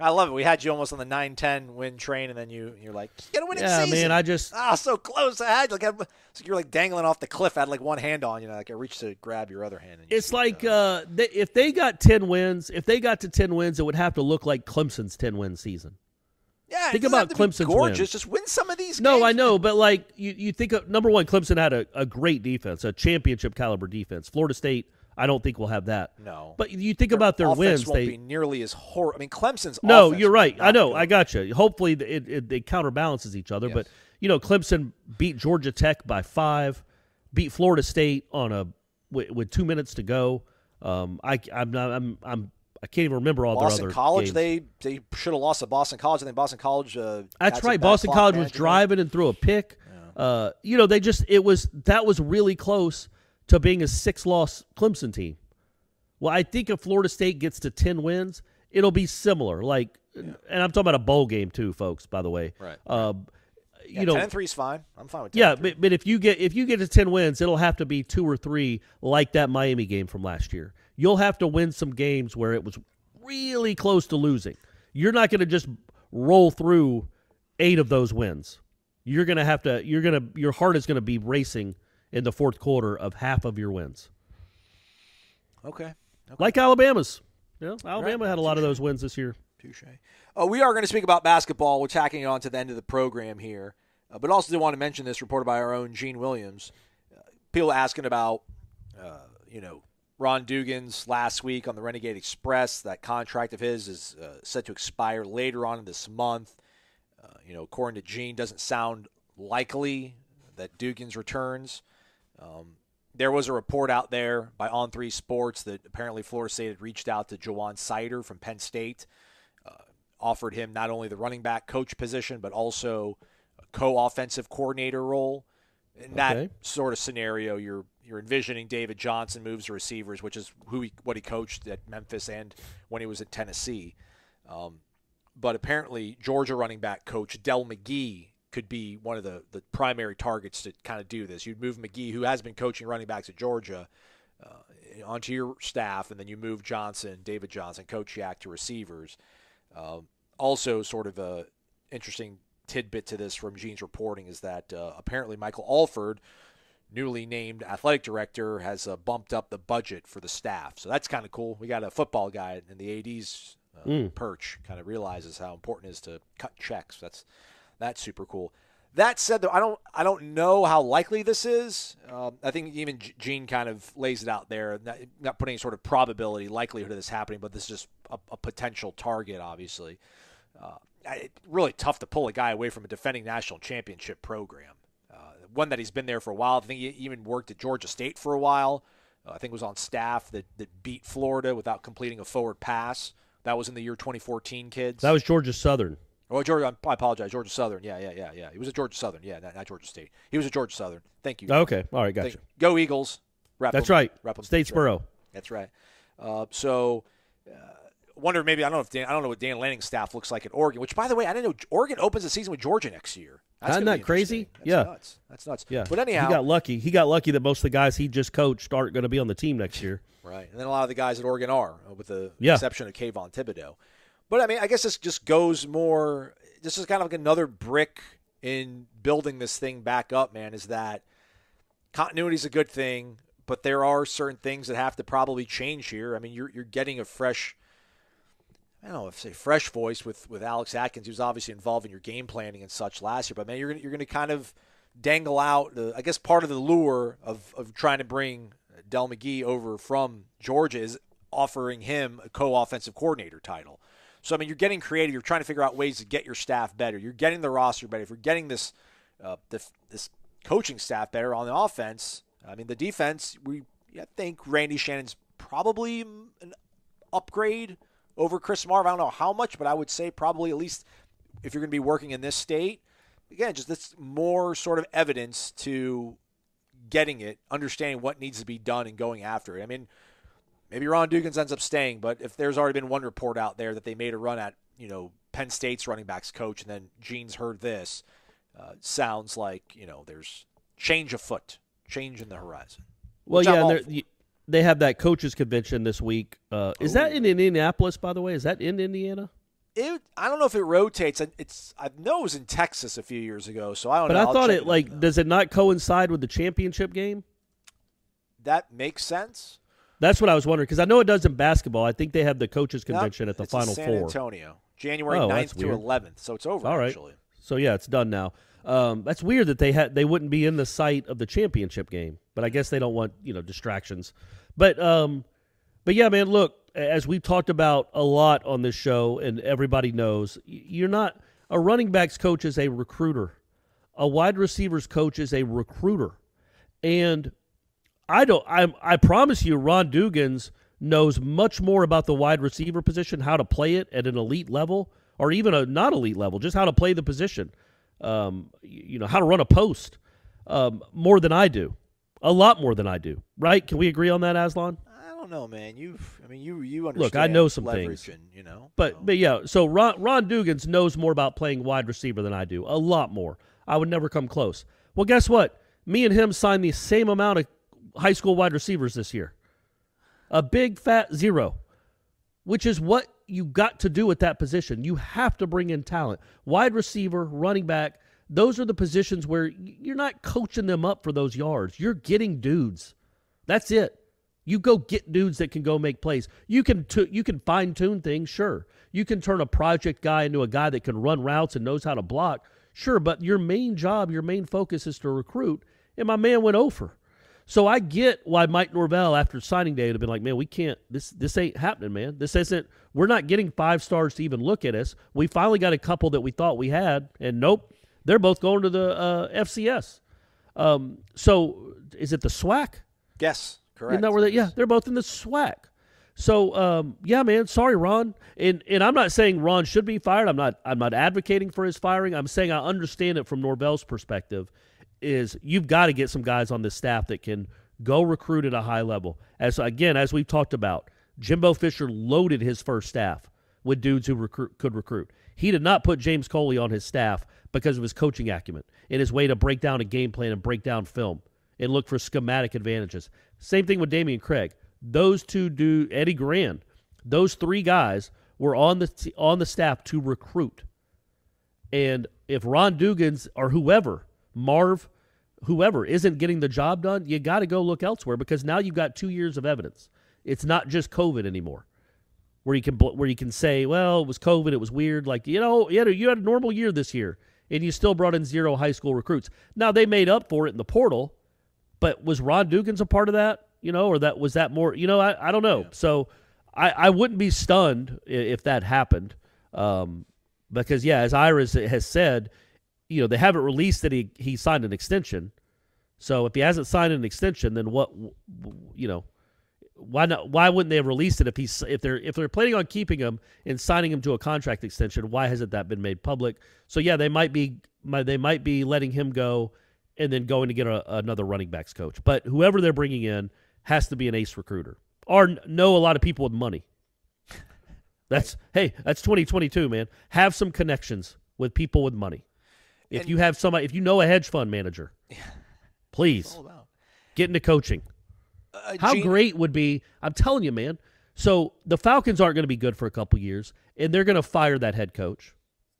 A: I love it. We had you almost on the 9-10 win train, and then you you're like, get a winning
E: Yeah,
A: season.
E: man, I just
A: ah so close. I had like so you're like dangling off the cliff. I had like one hand on you, know, like I reached to grab your other hand. And you
E: it's like uh, they, if they got ten wins, if they got to ten wins, it would have to look like Clemson's ten win season.
A: Yeah,
E: think about
A: have to be
E: Clemson's
A: gorgeous.
E: wins.
A: Just win some of these.
E: No,
A: games.
E: I know, but like you, you think of number one, Clemson had a, a great defense, a championship caliber defense. Florida State, I don't think we'll have that.
A: No.
E: but you think about their wins,
A: won't
E: they
A: be nearly as horrible. I mean, Clemson's
E: No, you're right. I know.
A: good.
E: I got you. Hopefully, it, it, it counterbalances each other. But you know, Clemson beat Georgia Tech by five, beat Florida State on a with, with two minutes to go. Um, I I'm not I'm I'm I can't even remember all
A: Boston
E: their other
A: College,
E: games.
A: they they should have lost to Boston College. I think Boston College. Uh,
E: That's right. Boston College was driving and threw a pick. Uh, you know, they just it was that was really close to being a six loss Clemson team. Well, I think if Florida State gets to ten wins, it'll be similar. Like, and I'm talking about a bowl game too, folks. By the way,
A: Right. Yeah,
E: you know,
A: 10 3 is fine. I'm fine with 10
E: yeah, but, but if you get if you get to ten wins, it'll have to be two or three like that Miami game from last year. You'll have to win some games where it was really close to losing. You're not going to just roll through eight of those wins. You're going to have to. You're going to. Your heart is going to be racing in the fourth quarter of half of your wins,
A: okay. okay.
E: like Alabama's. You know, Alabama had a lot of those wins this year.
A: Touche. Uh, we are going to speak about basketball. We're tacking it on to the end of the program here, uh, but also do want to mention this reported by our own Gene Williams. Uh, people asking about, uh, you know, Ron Dugans last week on the Renegade Express. That contract of his is uh, set to expire later on this month. Uh, you know, according to Gene, doesn't sound likely that Dugans returns. Um, there was a report out there by On Three Sports that apparently Florida State had reached out to Ja'Juan Seider from Penn State, uh, offered him not only the running back coach position but also a co-offensive coordinator role. In that sort of scenario, you're you're envisioning David Johnson moves receivers, which is who he, what he coached at Memphis and when he was at Tennessee. Um, but apparently, Georgia running back coach Del McGee could be one of the, the primary targets to kind of do this. You'd move McGee, who has been coaching running backs at Georgia, uh, onto your staff, and then you move Johnson, David Johnson, Coach Yak to receivers. Um, also, sort of a interesting tidbit to this from Gene's reporting is that uh, apparently Michael Alford, newly named athletic director, has uh, bumped up the budget for the staff. So that's kind of cool. We got a football guy in the AD's uh, perch, kind of realizes how important it is to cut checks. That's that's super cool. That said, though, I don't I don't know how likely this is. Um, I think even Gene kind of lays it out there, not, not putting any sort of probability, likelihood of this happening, but this is just a, a potential target, obviously. Uh, I- really tough to pull a guy away from a defending national championship program. One that he's been there for a while. I think he even worked at Georgia State for a while. Uh, I think was on staff that, that beat Florida without completing a forward pass. That was in the year 2014, kids.
E: That was Georgia Southern.
A: Oh, Georgia. I apologize. Georgia Southern. Yeah, yeah, yeah, yeah. He was at Georgia Southern. Yeah, not, not Georgia State. He was at Georgia Southern. Thank you.
E: Okay, all right,
A: Thank-
E: gotcha.
A: Go Eagles. Rep
E: That's
A: 'em.
E: right.
A: Rep 'em.
E: Statesboro.
A: That's right. Uh, so, uh, wonder maybe I don't know if Dan, I don't know what Dan Lanning's staff looks like at Oregon. Which, by the way, I didn't know Oregon opens the season with Georgia next year. That's
E: Isn't that crazy?
A: That's
E: Yeah.
A: nuts. That's nuts.
E: Yeah,
A: But anyhow,
E: he got lucky. He got lucky that most of the guys he just coached aren't going to be on the team next year.
A: Right. And then a lot of the guys at Oregon are, with the
E: Yeah.
A: exception of Kayvon Thibodeaux. But I mean, I guess this just goes more. This is kind of like another brick in building this thing back up, man. Is that continuity is a good thing, but there are certain things that have to probably change here. I mean, you're you're getting a fresh. I don't know if say fresh voice with, with Alex Atkins, who's obviously involved in your game planning and such last year. But man, you're gonna, you're going to kind of dangle out the. I guess part of the lure of, of trying to bring Del McGee over from Georgia is offering him a co-offensive coordinator title. So I mean, you're getting creative. You're trying to figure out ways to get your staff better. You're getting the roster better. If you're getting this uh, this, this coaching staff better on the offense, I mean, the defense. We I think Randy Shannon's probably an upgrade over Chris Marve. I don't know how much, but I would say probably at least if you're going to be working in this state, again, just this more sort of evidence to getting it, understanding what needs to be done, and going after it. I mean, maybe Ron Dugans ends up staying, but if there's already been one report out there that they made a run at, you know, Penn State's running backs coach, and then Gene's heard this, uh, sounds like you know there's change afoot, change in the horizon.
E: Well, yeah,
A: all
E: and they're-
A: for.
E: y- they have that coaches convention this week. Uh, is that in Indianapolis, by the way? Is that in Indiana?
A: It, I don't know if it rotates. It's I know it was in Texas a few years ago, so I don't
E: But
A: know.
E: I
A: I'll
E: thought it like does it not coincide with the championship game?
A: that makes sense.
E: That's what I was wondering because I know it does in basketball. I think they have the coaches convention at the Final
A: San
E: Four.
A: Antonio, January
E: Oh,
A: 9th to 11th, so it's over
E: All right.
A: actually.
E: So yeah, it's done now. Um, that's weird that they had they wouldn't be in the site of the championship game, but I guess they don't want you know distractions. But um, but yeah, man, look, as we've talked about a lot on this show, and everybody knows, you're not a running backs coach is a recruiter, a wide receivers coach is a recruiter, and I don't. I I promise you, Ron Dugans knows much more about the wide receiver position, how to play it at an elite level, or even a not elite level, just how to play the position. Um, you know how to run a post um, more than I do, a lot more than I do. Right? Can we agree on that, Aslan?
A: I don't know, man. You, I mean, you, you understand.
E: Look, I know some things.
A: and, you know.
E: But
A: so.
E: but yeah, so Ron Ron Dugans knows more about playing wide receiver than I do. A lot more. I would never come close. Well, guess what? Me and him signed the same amount of high school wide receivers this year. A big fat zero, which is what you got to do at that position. You have to bring in talent. Wide receiver, running back, those are the positions where you're not coaching them up for those yards. You're getting dudes. That's it. You go get dudes that can go make plays. You can tu- you can fine tune things, sure. You can turn a project guy into a guy that can run routes and knows how to block, sure. But your main job, your main focus is to recruit. And my man went over. So I get why Mike Norvell, after signing day, would have been like, "Man, we can't. This this ain't happening, man. This isn't. We're not getting five stars to even look at us. We finally got a couple that we thought we had, and nope, they're both going to the uh, FCS. Um, so is it the SWAC?
A: yes, correct.
E: Isn't that where they? Yeah, they're both in the SWAC. So um, yeah, man. Sorry, Ron. And and I'm not saying Ron should be fired. I'm not. I'm not advocating for his firing. I'm saying I understand it from Norvell's perspective. Is you've got to get some guys on this staff that can go recruit at a high level. As again, as we've talked about, Jimbo Fisher loaded his first staff with dudes who recruit, could recruit. He did not put James Coley on his staff because of his coaching acumen and his way to break down a game plan and break down film and look for schematic advantages. Same thing with Dameyune Craig. Those two do Eddie Gran. Those three guys were on the on the staff to recruit. And if Ron Dugans or whoever, Marve, whoever isn't getting the job done, you got to go look elsewhere because now you've got 2 years of evidence. It's not just COVID anymore. Where you can where you can say, well, it was COVID, it was weird, like you know, you had a, you had a normal year this year and you still brought in zero high school recruits. Now they made up for it in the portal, but was Ron Dugans a part of that? You know, or that was that more? You know, I, I don't know. So I, I wouldn't be stunned if that happened, um, because yeah, as Ira's has said, you know they haven't released that he he signed an extension. So if he hasn't signed an extension, then what? You know, why not? Why wouldn't they have released it if he's if they're if they're planning on keeping him and signing him to a contract extension? Why hasn't that been made public? So yeah, they might be might- they might be letting him go and then going to get a, another running backs coach. But whoever they're bringing in has to be an ace recruiter or kn- know a lot of people with money. That's hey, that's 2022, man. Have some connections with people with money. If
A: And-
E: you have somebody, if you know a hedge fund manager, please get into coaching.
A: Uh,
E: How
A: Gene-
E: great would be? I'm telling you, man. So the Falcons aren't going to be good for a couple years, and they're going to fire that head coach.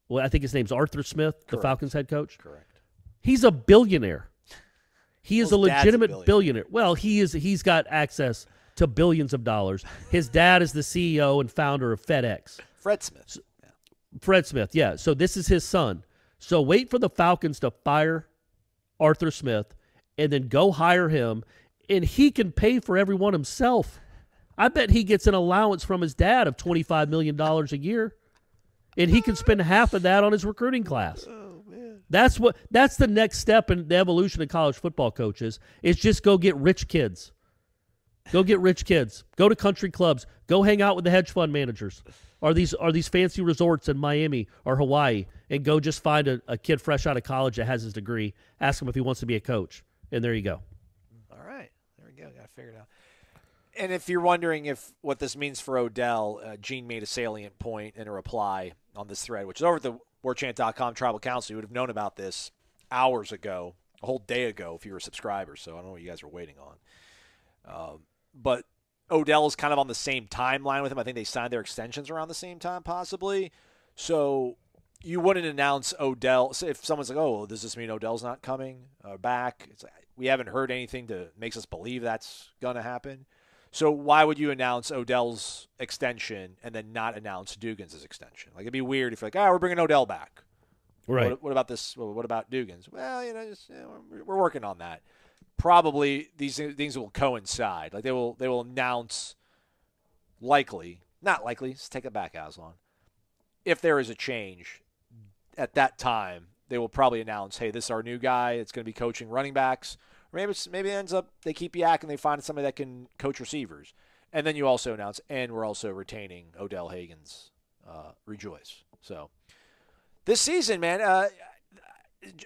E: Well, I think his name's Arthur Smith, the Falcons head coach.
A: Correct.
E: He's a billionaire. He is a
A: Well, a
E: legitimate
A: billionaire.
E: billionaire. Well, he is. He's got access to billions of dollars. His dad is the CEO and founder of FedEx.
A: Fred Smith.
E: Fred Smith, yeah. So this is his son. So wait for the Falcons to fire Arthur Smith and then go hire him, and he can pay for everyone himself. I bet he gets an allowance from his dad of $25 million a year, and he can spend half of that on his recruiting class. Oh, that's what that's the next step in the evolution of college football coaches is just go get rich kids. Go get rich kids. Go to country clubs. Go hang out with the hedge fund managers. Are these are these fancy resorts in Miami or Hawaii? And go just find a, a kid fresh out of college that has his degree. Ask him if he wants to be a coach. And there you go.
A: All right, there we go. Got to figure it out. And if you're wondering if what this means for Odell, uh, Gene made a salient point in a reply on this thread, which is over at the warchant.com tribal council. You would have known about this hours ago, a whole day ago, if you were a subscriber. So I don't know what you guys are waiting on. Um, but Odell is kind of on the same timeline with him. I think they signed their extensions around the same time, possibly. So you wouldn't announce Odell so if someone's like, "Oh, does this mean Odell's not coming uh, back?" It's like, we haven't heard anything to makes us believe that's going to happen. So why would you announce Odell's extension and then not announce Dugans' extension? Like it'd be weird if you're like, "Ah, oh, we're bringing Odell back."
E: Right.
A: What, what about this? What about Dugans? Well, you know, just, you know, we're, we're working on that probably these things will coincide. Like they will they will announce likely, not likely, let's take it back, Aslan. If there is a change at that time, they will probably announce, hey, this is our new guy. It's going to be coaching running backs. Or maybe it's, maybe it ends up they keep Yak and they find somebody that can coach receivers. And then you also announce, and we're also retaining Odell Haggins uh, Rejoice. So this season, man, uh,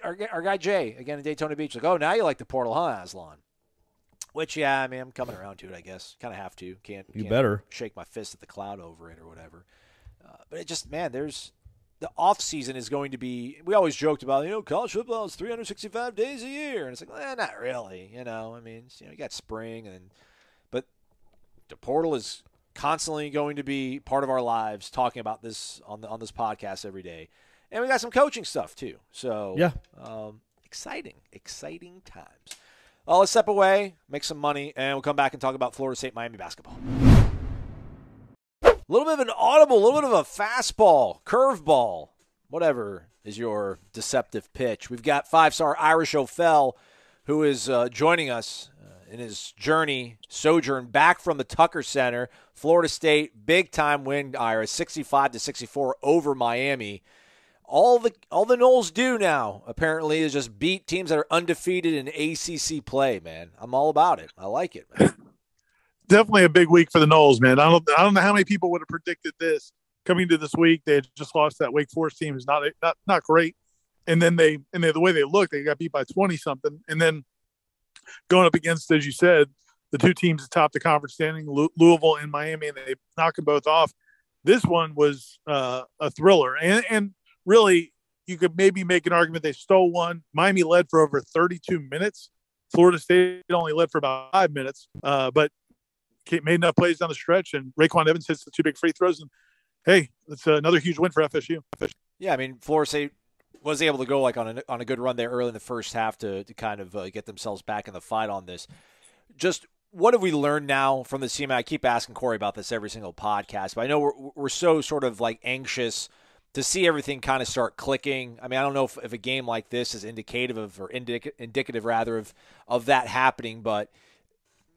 A: our, our guy Jay again in Daytona Beach, like, oh, now you like the portal, huh, Aslan? Which, yeah, I mean, I'm coming around to it, I guess. Kind of have to. Can't.
E: You
A: can't
E: better
A: shake my fist at the cloud over it or whatever. Uh, but it just, man, there's the off season is going to be. We always joked about, you know, college football is 365 days a year, and it's like, well, not really. You know, I mean, you know, you got spring, and but the portal is constantly going to be part of our lives. Talking about this on the on this podcast every day and we got some coaching stuff too. So
E: yeah,
A: um, exciting, exciting times. Well, let's step away, make some money, and we'll come back and talk about Florida State Miami basketball. A little bit of an audible, a little bit of a fastball, curveball, whatever is your deceptive pitch. We've got five-star Ira Schoffel, who is uh, joining us uh, in his journey, sojourn back from the Tucker Center. Florida State, big time win, Ira, 65 to 64 over Miami all the all the Noles do now apparently is just beat teams that are undefeated in ACC play. Man, I'm all about it. I like it.
H: Definitely a big week for the Noles, man. I don't I don't know how many people would have predicted this coming to this week. They just lost that Wake Forest team, is not not not great, and then they and they, the way they look, they got beat by 20 something, and then going up against, as you said, the two teams atop the conference standing, Louisville and Miami, and they knock them both off. This one was uh, a thriller, and and really, you could maybe make an argument they stole one. Miami led for over 32 minutes. Florida State only led for about five minutes, uh, but made enough plays down the stretch. And RaeQuan Evans hits the two big free throws. And hey, that's another huge win for FSU.
A: Yeah, I mean, Florida State was able to go like on a on a good run there early in the first half to to kind of uh, get themselves back in the fight on this. Just what have we learned now from the team? I keep asking Corey about this every single podcast, but I know we're we're so sort of like anxious to see everything kind of start clicking. I mean, I don't know if, if a game like this is indicative of or indic- indicative rather of of that happening, but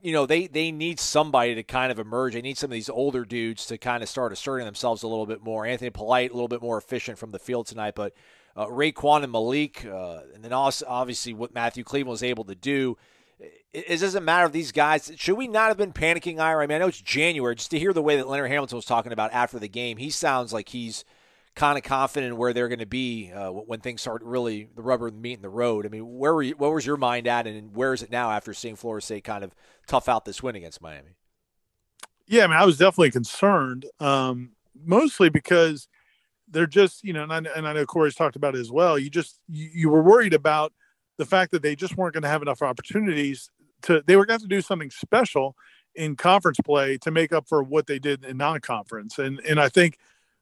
A: you know they they need somebody to kind of emerge. They need some of these older dudes to kind of start asserting themselves a little bit more. Anthony Polite a little bit more efficient from the field tonight, but uh, and Malik, uh, and then also obviously what Matthew Cleveland was able to do. It doesn't matter if these guys should we not have been panicking, Ira? I mean, I know it's January. Just to hear the way that Leonard Hamilton was talking about after the game, he sounds like he's kind of confident in where they're going to be uh, when things start really the rubber meeting the road. I mean, where were you, was your mind at, and where is it now after seeing Florida State kind of tough out this win against Miami?
H: Yeah, I mean, I was definitely concerned, um, mostly because they're just you know, and I, and I know Corey's talked about it as well. You just you, you were worried about the fact that they just weren't going to have enough opportunities to. They were going to have to do something special in conference play to make up for what they did in non-conference, and and I think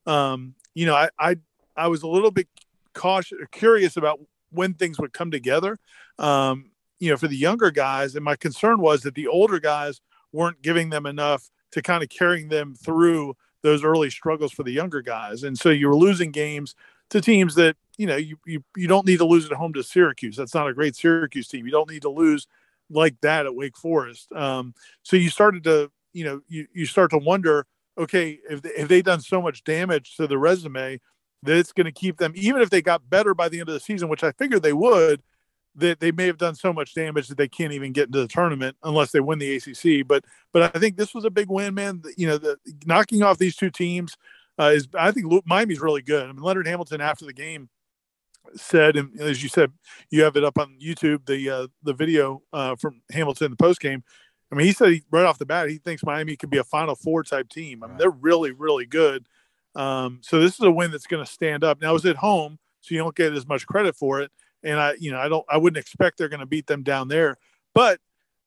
H: um, you know, I, I, I was a little bit cautious, curious about when things would come together. Um, you know, for the younger guys, and my concern was that the older guys weren't giving them enough to kind of carrying them through those early struggles for the younger guys. And so you were losing games to teams that, you know, you, you, you don't need to lose at home to Syracuse. That's not a great Syracuse team. You don't need to lose like that at Wake Forest. Um, so you started to, you know, you, you start to wonder – okay, if, they, if they've done so much damage to the resume that it's going to keep them, even if they got better by the end of the season, which I figured they would, that they may have done so much damage that they can't even get into the tournament unless they win the ACC. But but I think this was a big win, man. You know, the, knocking off these two teams uh, is I think Miami's really good. I mean, Leonard Hamilton after the game said, and as you said, you have it up on YouTube, the uh, the video uh, from Hamilton the post game. I mean, he said he, right off the bat he thinks Miami could be a Final Four type team. I mean, they're really really good. Um, so this is a win that's going to stand up. Now, it's at home, so you don't get as much credit for it and I, you know, I don't, I wouldn't expect they're going to beat them down there. But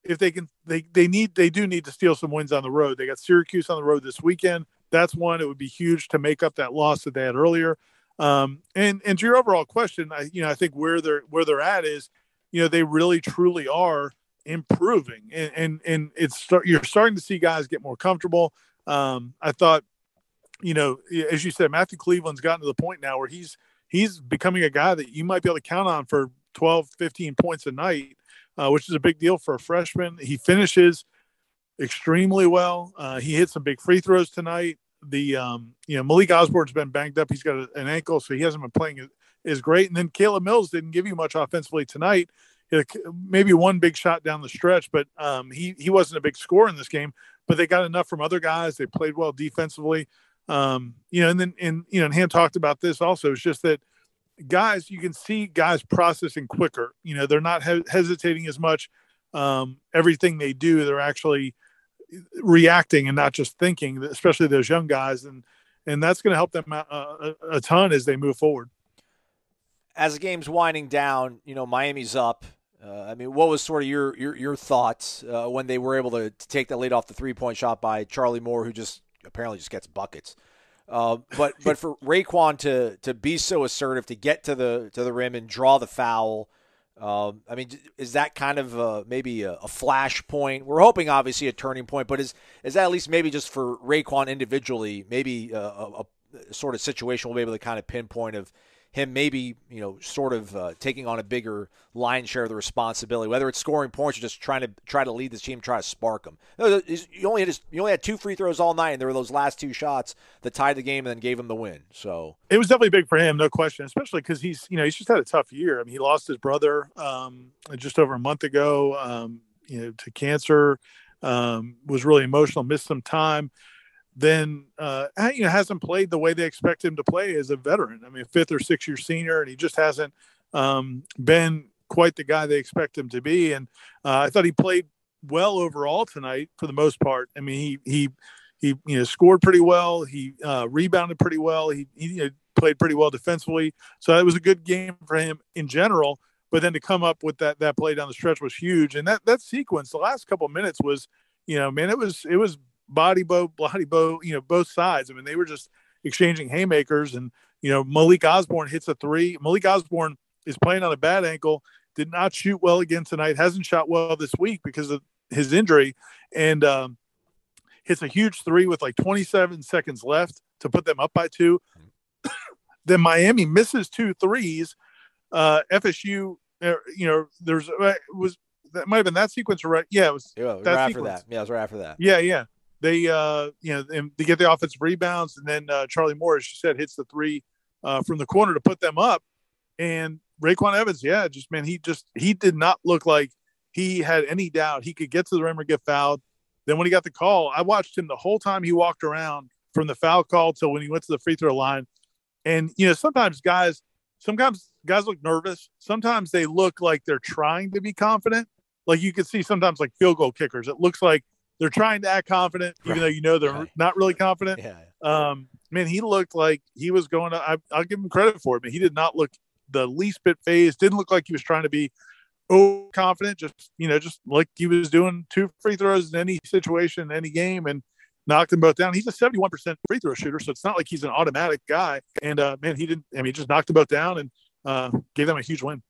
H: if they can, they they need, they do need to steal some wins on the road. They got Syracuse on the road this weekend. That's one. It would be huge to make up that loss that they had earlier. Um, and and to your overall question, I, you know, I think where they're where they're at is, you know, they really truly are improving, and and, and it's start, you're starting to see guys get more comfortable. Um, I thought, you know, as you said, Matthew Cleveland's gotten to the point now where he's he's becoming a guy that you might be able to count on for 12, 15 points a night, uh, which is a big deal for a freshman. He finishes extremely well. Uh, he hit some big free throws tonight. The um, you know Malik Osborne's been banged up. He's got an ankle, so he hasn't been playing as great. And then Caleb Mills didn't give you much offensively tonight. Maybe one big shot down the stretch, but um, he he wasn't a big scorer in this game. But they got enough from other guys. They played well defensively. Um, you know, and then and you know, and Ham talked about this also. It's just that guys, you can see guys processing quicker. You know, they're not he- hesitating as much. Um, everything they do, they're actually reacting and not just thinking. Especially those young guys, and and that's going to help them a, a ton as they move forward.
A: As the game's winding down, you know, Miami's up. Uh, I mean, what was sort of your your, your thoughts uh, when they were able to, to take the lead off the three point shot by Charlie Moore, who just apparently just gets buckets. Uh, but but for RaeQuan to to be so assertive to get to the to the rim and draw the foul, um, I mean, is that kind of a, maybe a, a, flash point? We're hoping obviously a turning point, but is is that at least maybe just for RaeQuan individually, maybe a, a, a sort of situation we'll be able to kind of pinpoint of him maybe you know sort of uh, taking on a bigger line share of the responsibility, whether it's scoring points or just trying to try to lead this team, try to spark them. You only had his, you only had two free throws all night, and there were those last two shots that tied the game and then gave him the win. So
H: it was definitely big for him, no question. Especially because he's you know he's just had a tough year. I mean, he lost his brother um, just over a month ago, um, you know, to cancer. Um, was really emotional, missed some time then uh, you know hasn't played the way they expect him to play as a veteran. I mean, fifth or sixth year senior, and he just hasn't um, been quite the guy they expect him to be. And uh, I thought he played well overall tonight for the most part. I mean, he he he you know scored pretty well. He uh, rebounded pretty well. He, he you know, played pretty well defensively. So it was a good game for him in general. But then to come up with that that play down the stretch was huge. And that that sequence, the last couple minutes was, you know, man, it was it was body bow, body bow, you know, both sides. I mean, they were just exchanging haymakers. And, you know, Malik Osborne hits a three. Malik Osborne is playing on a bad ankle, did not shoot well again tonight, hasn't shot well this week because of his injury. And, um, hits a huge three with like 27 seconds left to put them up by two. then Miami misses two threes. Uh, FSU, uh, you know, there's uh, was that might have been that sequence right? Yeah, it was.
A: Yeah,
H: that
A: right after that. Yeah, it was right after that.
H: Yeah, yeah they uh, you know they get the offensive rebounds, and then uh, Charlie Moore, as you said, hits the three uh, from the corner to put them up. And RaeQuan Evans, yeah, just man, he just he did not look like he had any doubt he could get to the rim or get fouled. Then when he got the call, I watched him the whole time he walked around from the foul call till when he went to the free throw line. And you know, sometimes guys, sometimes guys look nervous. Sometimes they look like they're trying to be confident. Like you can see sometimes like field goal kickers, it looks like they're trying to act confident, even right. though you know they're right. not really confident. Yeah. Um, man, he looked like he was going to. I, will give him credit for it, but he did not look the least bit phased. Didn't look like he was trying to be overconfident. Just you know, just like he was doing two free throws in any situation, any game, and knocked them both down. He's a 71% free throw shooter, so it's not like he's an automatic guy. And uh, man, he didn't. I mean, he just knocked them both down and uh, gave them a huge win.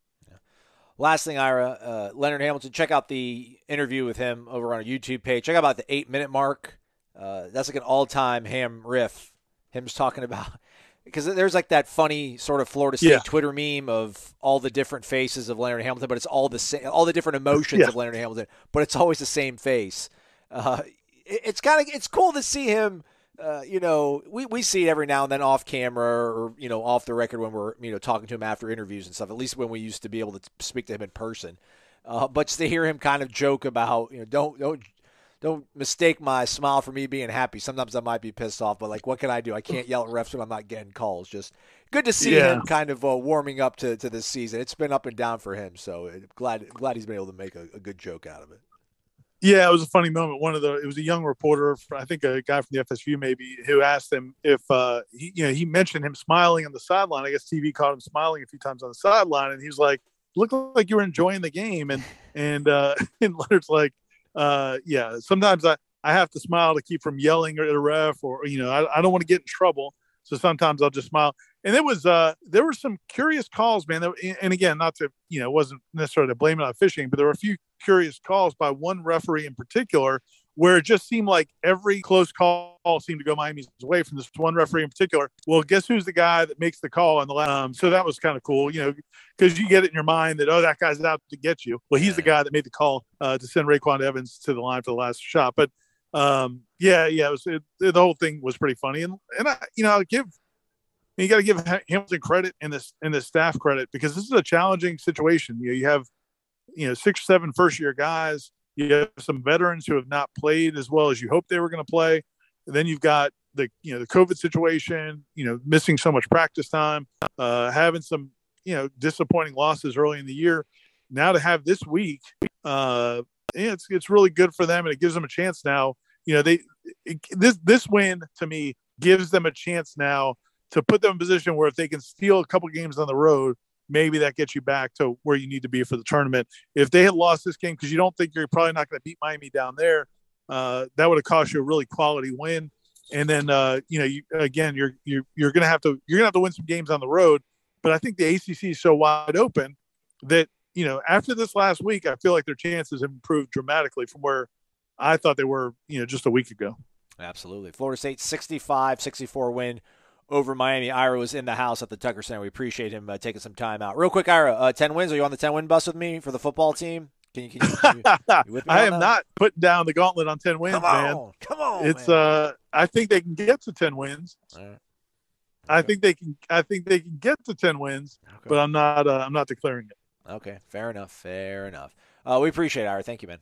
A: Last thing, Ira, uh, Leonard Hamilton, check out the interview with him over on our YouTube page. Check out about the eight minute mark. Uh, that's like an all time ham riff. Him's talking about because there's like that funny sort of Florida State yeah. Twitter meme of all the different faces of Leonard Hamilton, but it's all the same, all the different emotions yeah. of Leonard Hamilton, but it's always the same face. Uh, it, it's kind of it's cool to see him uh, you know, we, we see it every now and then off camera or, you know, off the record when we're, you know, talking to him after interviews and stuff, at least when we used to be able to speak to him in person. Uh, but to hear him kind of joke about, you know, don't, don't, don't mistake my smile for me being happy. Sometimes I might be pissed off, but like, what can I do? I can't yell at refs when I'm not getting calls. Just good to see
H: Yeah.
A: him kind of uh, warming up to, to this season. It's been up and down for him, so uh, glad glad he's been able to make a, a good joke out of it.
H: Yeah, it was a funny moment. One of the it was a young reporter, I think a guy from the FSU maybe, who asked him if uh, he you know he mentioned him smiling on the sideline. I guess TV caught him smiling a few times on the sideline, and he was like, "Looked like you were enjoying the game." And and uh, and Leonard's like, uh, "Yeah, sometimes I I have to smile to keep from yelling at a ref, or you know I, I don't want to get in trouble, so sometimes I'll just smile." And it was uh there were some curious calls, man. And again, not to you know, it wasn't necessarily to blame it on fishing, but there were a few curious calls by one referee in particular where it just seemed like every close call seemed to go Miami's way from this one referee in particular. Well, guess who's the guy that makes the call on the last? Um, so that was kind of cool, you know, because you get it in your mind that oh, that guy's out to get you. Well, he's the guy that made the call uh, to send RaeQuan Evans to the line for the last shot. But um, yeah, yeah, it was it, the whole thing was pretty funny, and and I, you know, I'll give you got to give Ha- Hamilton credit and this and the staff credit because this is a challenging situation. You know, you have you know six, or seven first year guys. You have some veterans who have not played as well as you hoped they were going to play. And then you've got the you know the COVID situation. You know, missing so much practice time, uh, having some you know disappointing losses early in the year. Now to have this week, uh, it's it's really good for them, and it gives them a chance now. You know, they it, this this win to me gives them a chance now to put them in a position where if they can steal a couple games on the road, maybe that gets you back to where you need to be for the tournament. If they had lost this game because you don't think you're probably not going to beat Miami down there, uh, that would have cost you a really quality win. And then uh, you know, you, again, you're you're you're going to have to you're going to have to win some games on the road. But I think the ACC is so wide open that you know after this last week, I feel like their chances have improved dramatically from where I thought they were, you know, just a week ago.
A: Absolutely. Florida State 65 64 win over Miami. Ira was in the house at the Tucker Center. We appreciate him uh, taking some time out. Real quick, Ira, uh, 10 wins. Are you on the 10 win bus with me for the football team? Can you, can you, can you, you with me
H: I am
A: that?
H: not putting down the gauntlet on 10 wins,
A: Come on.
H: man.
A: Come on.
H: It's
A: man.
H: uh I think they can get to 10 wins.
A: All right.
H: I think they can I think they can get to 10 wins,
A: Okay.
H: but I'm not uh, I'm not declaring it.
A: Okay. Fair enough. Fair enough. Uh, we appreciate it, Ira. Thank you, man.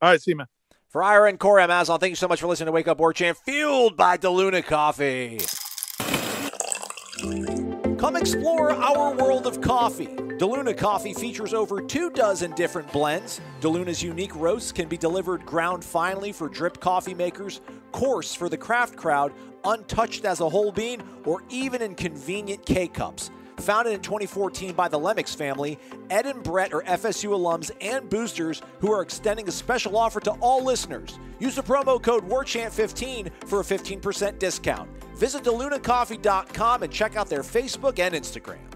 H: All right, see you man.
A: For Ira and Corey, I'm Aslan. Thank you so much for listening to Wake Up Warchant, fueled by DeLuna Coffee. Come explore our world of coffee. DeLuna Coffee features over two dozen different blends. DeLuna's unique roasts can be delivered ground finely for drip coffee makers, coarse for the craft crowd, untouched as a whole bean, or even in convenient K cups. Founded in 2014 by the Lemmix family, Ed and Brett are FSU alums and boosters who are extending a special offer to all listeners. Use the promo code WARCHANT15 for a 15% discount. Visit DeLunaCoffee.com and check out their Facebook and Instagram.